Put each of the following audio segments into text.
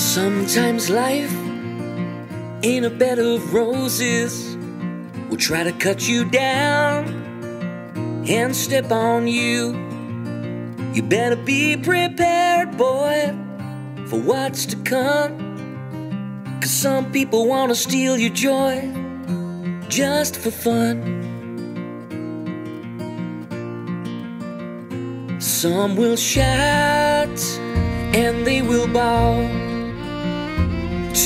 Sometimes life ain't a bed of roses. Will try to cut you down and step on you. You better be prepared, boy, for what's to come. Cause some people wanna steal your joy just for fun. Some will shout and they will bow.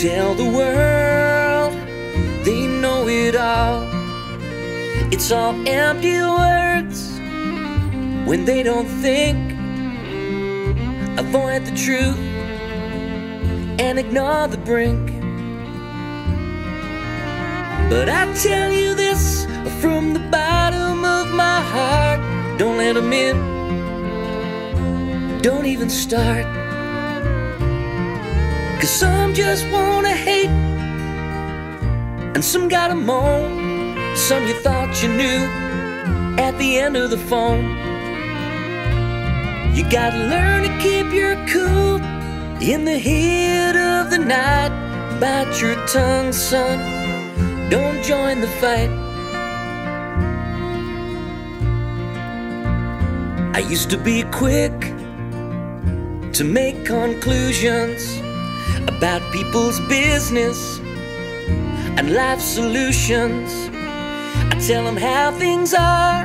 Tell the world they know it all. It's all empty words when they don't think. Avoid the truth and ignore the brink. But I tell you this from the bottom of my heart don't let them in, don't even start. Cause some just wanna hate, and some gotta moan. Some you thought you knew at the end of the phone. You gotta learn to keep your cool in the heat of the night. Bite your tongue, son. Don't join the fight. I used to be quick to make conclusions about people's business and life solutions. I tell them how things are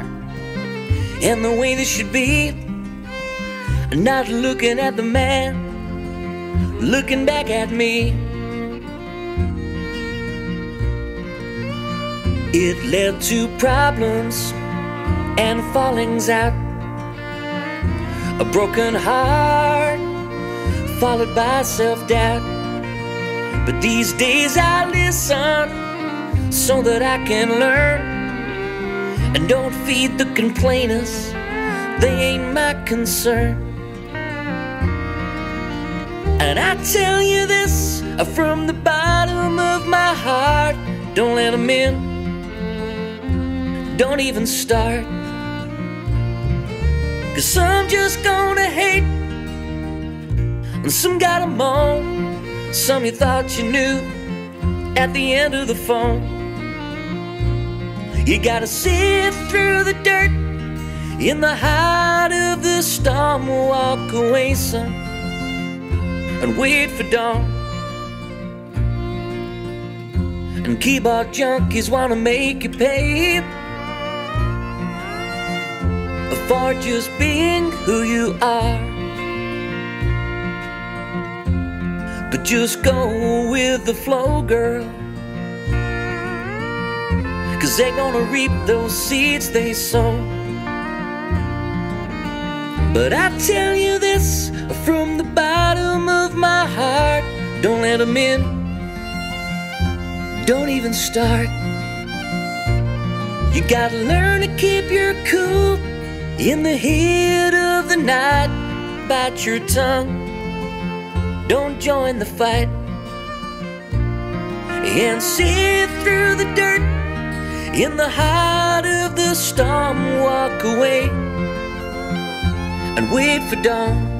and the way they should be. Not looking at the man, looking back at me. It led to problems and fallings out. A broken heart followed by self doubt. But these days I listen so that I can learn and don't feed the complainers, they ain't my concern. And I tell you this from the bottom of my heart don't let them in, don't even start. Cause some just gonna hate and some got 'em on. Some you thought you knew at the end of the phone. You gotta sift through the dirt in the heart of the storm. Walk away, son, and wait for dawn. And keyboard junkies wanna make you pay for just being who you are. But just go with the flow, girl. Cause they're gonna reap those seeds they sow. But I tell you this from the bottom of my heart don't let them in, don't even start. You gotta learn to keep your cool in the heat of the night. Bite your tongue don't join the fight. And see through the dirt in the heart of the storm walk away and wait for dawn